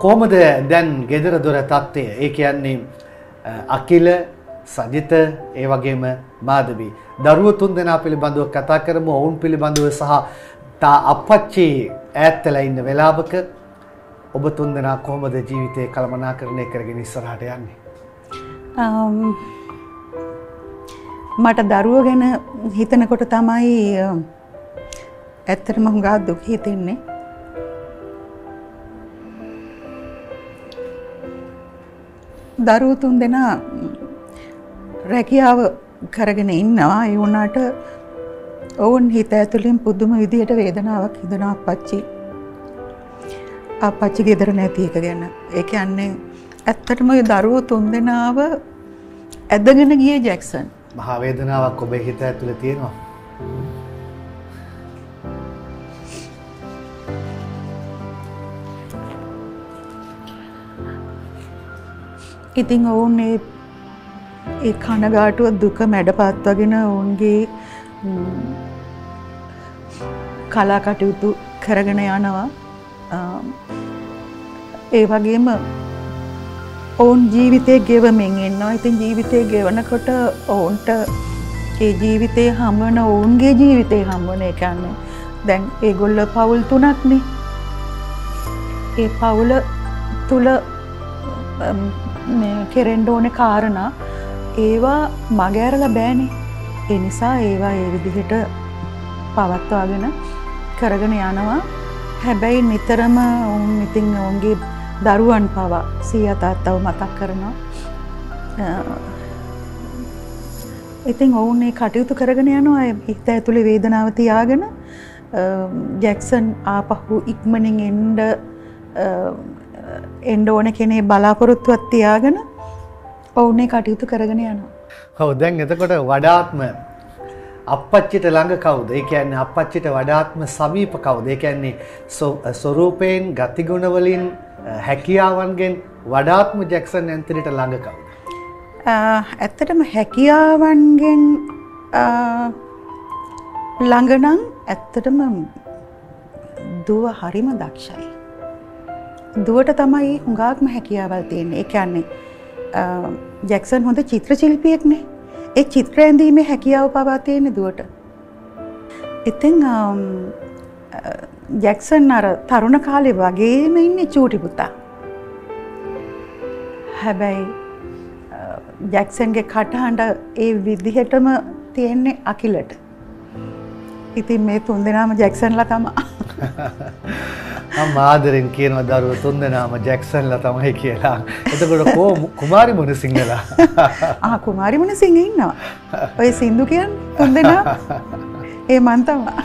කොහොමද දැන් ගෙදර දොර තත්ත්වය? ඒ කියන්නේ අකිල සජිත ඒ වගේම මාධවී. දරුව තුන් දෙනා පිළිබඳව කතා කරමු. ඔවුන් පිළිබඳව සහ තා අපච්චි ඈත්තලා ඉන්න වෙලාවක ඔබ තුන් දෙනා කොහොමද ජීවිතය කළමනාකරණය කරගෙන ඉස්සරහට යන්නේ? මට දරුව ගැන හිතනකොට තමයි ඇත්තටම හුඟා දුක් හිතෙන්නේ. දරුව තුන් දෙනා රැකියාව කරගෙන ඉන්නවා. ඒ වුණාට ඔවුන් හිත ඇතුළින් පුදුම විදියට වේදනාවක් හිතනවා අපච්චි අපච්චි ගෙදර නැති එක ගැන. ඒ කියන්නේ ඇත්තටම ඔය දරුවෝ තුන් දෙනාව ඇදගෙන ගියේ ජැක්සන්. මහා වේදනාවක් ඔබේ හිත ඇතුළේ තියෙනවා. ඉතින් ඔවුන් ඒ කනගාටුව දුක මැඩ පත්වගෙන ඔවුන්ගේ කලා කටයුතු කරගෙන යනවා. ඒ වගේම ඔවුන් ජීවිතය ගෙවමින් එන්නවා ඉතින් ජීවිතය ගෙවනකොට ඔවුන්ට ඒ ජීවිතය හම්වන ඔවුන්ගේ ජීවිතය හම්වන එකන්න දැන් ඒගොල්ල පවුල් තුනක්නේ. ඒ පවුල තුළ කෙරෙන්ඩ ඕන කාරණා. ඒවා මගෑරල බෑනේ. එනිසා ඒවා ඒ විදිහට පවත්වාගෙන කරගෙන යනවා. හැබැයි නිතරම ඔවුන් ඉතිං ඔවුන්ගේ දරුවන් පවා සී අතාත්තව මතක් කරනවා. ඉතින් ඔවුන් ඒ කටයුතු කරගෙන යනවා. හිත ඇතුළි වේදනාව තියාගෙන ජැක්සන් ආපහු ඉක්මනින් එන්ඩ එන්ඩ ඕන කෙනේ බලාපොරොත්තුවත් තියාගෙන ඔවුනේ කටයුතු කරගෙන යනවා. හව දැන් එතකොට වඩාත්ම අපච්චිට ළඟ කවුද ඒ කියන්නේ අපච්චිට වඩාත්ම සමීප කවුද ඒ කියන්නේ ස්වරූපයෙන් ගතිගුණවලින් හැකියාවන්ගෙන් වඩාත්ම ජැක්සන් ඇන්තනිට ළඟ කවුද. ඇත්තටම හැකියාවන්ගෙන් ළඟනං ඇත්තටම දුව හරිම දක්ෂයි. දුවට තමයි හුඟාක්ම හැකියාවල් තියෙන්නේ ඒ කියන්නේ ජැක්සන් හොඳ චිත්‍ර ශිල්පියෙක්නේ ඒ චිත්‍ර ඇඳීමේ හැකියාව පවා තියෙන දුවට. ඉතිං ජැක්සන් අර තරුණ කාලෙ වගේම ඉන්න චූටි පුතා. හැබැයි ජැක්සන්ගේ කටහඬ ඒ විදිහටම තියෙන්නේ අකිලට. ඉතින් මේ තුන් දෙනාම ජැක්සන්ල තමා. මාදරෙන් කියනව දරුව තුන් දෙනාම ජැක්සන්ල තමයි කියලා. එතකොට කෝ කුමාරි මුණ සිංහලා. ආ කුමාරි මුණ සිංහ ඉන්නවා. ඔය සින්දු කියන්න තුන් දෙනා ඒ මන්තවා.